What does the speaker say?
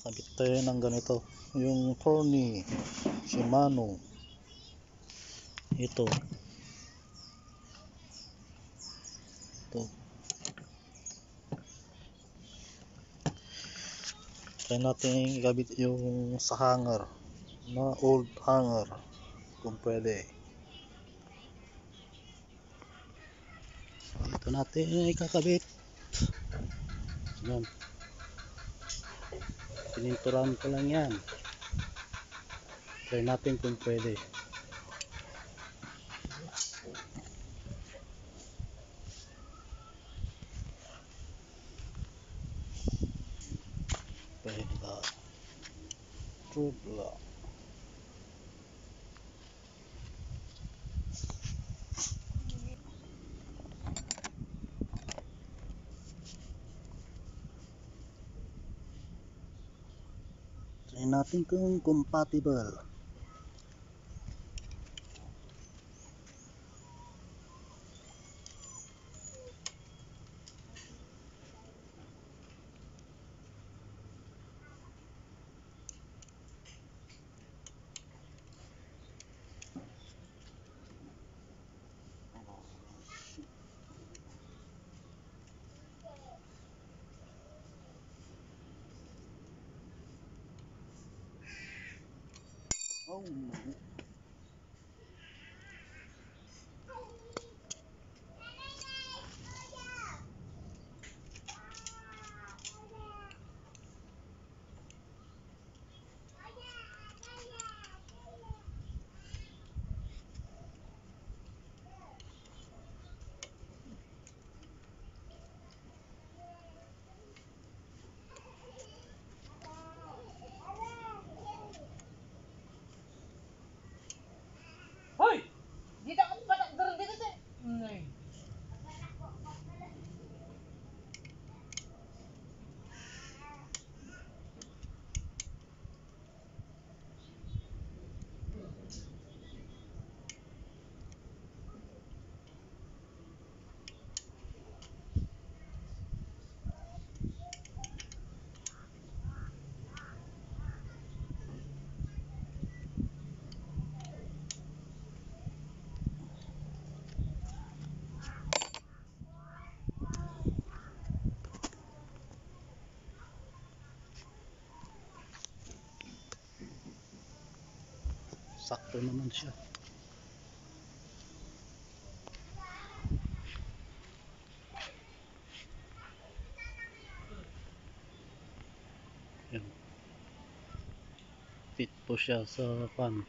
Kabit tayo ng ganito. Yung Corny Shimano. Ito. Ito. Try natin ikabit yung sa hanger. Na old hanger. Kung pwede. Ito natin ikakabit. Yan. Pininturan ko lang yan. Try natin kung pwede. Pwede. Trubla. Try natin kung compatible. Oh my Sakto naman siya. Yan. Fit po siya sa pan.